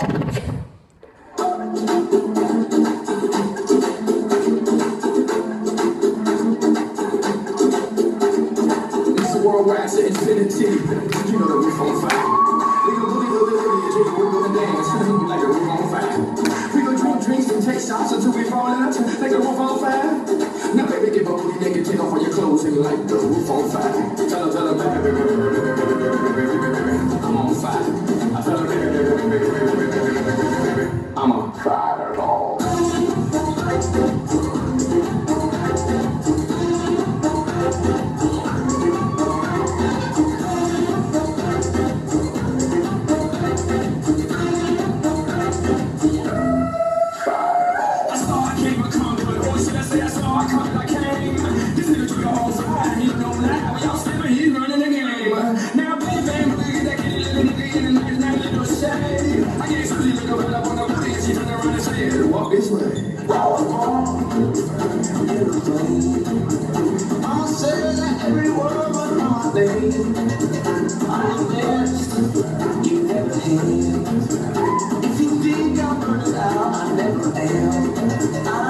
It's a worldwide to infinity. You know the roof on fire. We gon' booty, booty, booty, drink, we gon' dance like the roof on fire. We gon' drink drinks and take shots until we fall out like the roof on fire. Now baby, get booty naked, take off all your clothes and like the roof on fire. Tell her, tell her, baby, Now, big bang, boogie, that kitty little nigga in the night, now little shade. I some little girl, but I booty, and she turn around and said, walk this way. I'll say that every word but my name. I'm best you ever had. If you think I'm burning out, I never am. I'm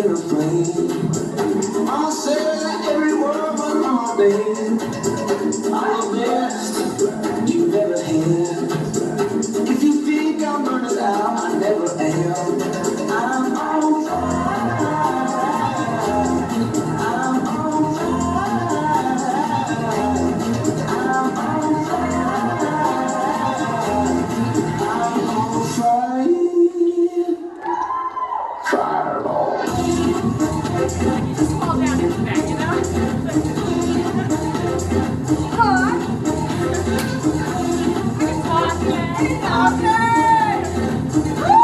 in the brain. I said every word but my name. Woo!